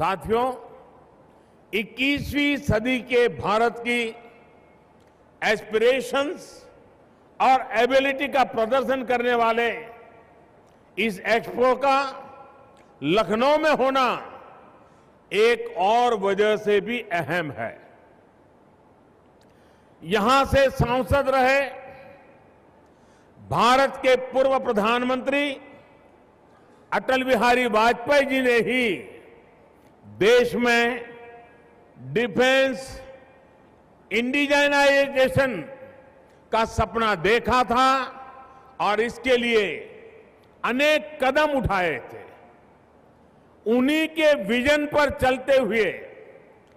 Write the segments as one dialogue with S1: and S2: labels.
S1: साथियों 21वीं सदी के भारत की एस्पिरेशंस और एबिलिटी का प्रदर्शन करने वाले इस एक्सपो का लखनऊ में होना एक और वजह से भी अहम है। यहाँ से सांसद रहे भारत के पूर्व प्रधानमंत्री अटल बिहारी वाजपेयी जी ने ही देश में डिफेंस इंडिजाइनाइजेशन का सपना देखा था और इसके लिए अनेक कदम उठाए थे। उन्हीं के विजन पर चलते हुए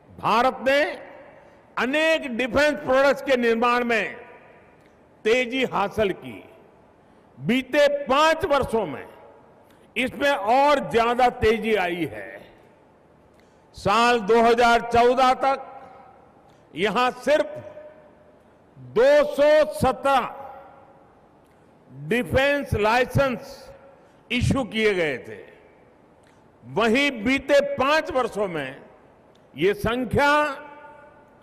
S1: भारत ने अनेक डिफेंस प्रोडक्ट्स के निर्माण में तेज़ी हासिल की। बीते पाँच वर्षों में इसमें और ज़्यादा तेज़ी आई है। साल 2014 तक यहाँ सिर्फ़ 217 डिफेंस लाइसेंस इशू किए गए थे। वहीं बीते पाँच वर्षों में ये संख्या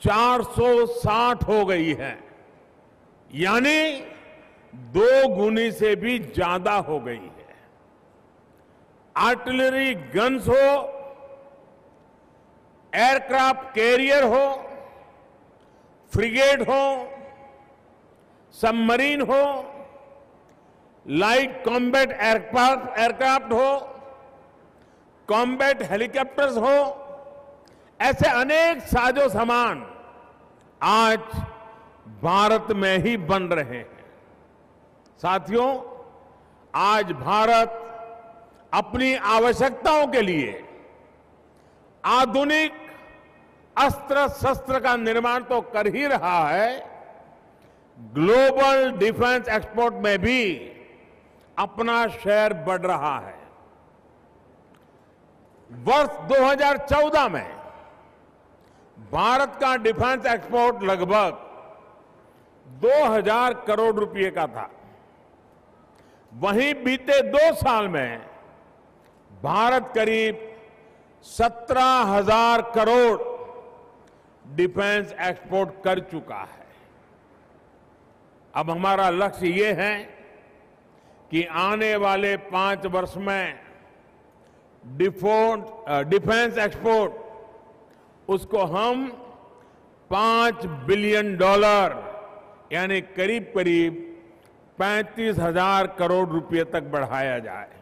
S1: 460 हो गई है। यानी दो गुनी से भी ज़्यादा हो गई है। आर्टिलरी गन्स हो एयरक्राफ्ट कैरियर हो फ्रिगेट हो, सबमरीन हो, लाइट कॉम्बैट एयरक्राफ्ट एयरक्राफ्ट हो, कॉम्बैट हेलीकॉप्टर्स हो, ऐसे अनेक साजो सामान आज भारत में ही बन रहे हैं। साथियों, आज भारत अपनी आवश्यकताओं के लिए आधुनिक अस्त्र शस्त्र का निर्माण तो कर ही रहा है। ग्लोबल डिफेंस एक्सपोर्ट में भी अपना शेयर बढ़ रहा है। वर्ष 2014 में भारत का डिफेंस एक्सपोर्ट लगभग 2000 करोड़ रुपए का था। वहीं बीते दो साल में भारत करीब सत्रह हज़ार करोड़ डिफेंस एक्सपोर्ट कर चुका है। अब हमारा लक्ष्य ये है कि आने वाले पाँच वर्ष में डिफोल्ट डिफेंस एक्सपोर्ट, उसको हम पाँच बिलियन डॉलर, यानी करीब करीब पैंतीस हज़ार करोड़ रुपए तक बढ़ाया जाए।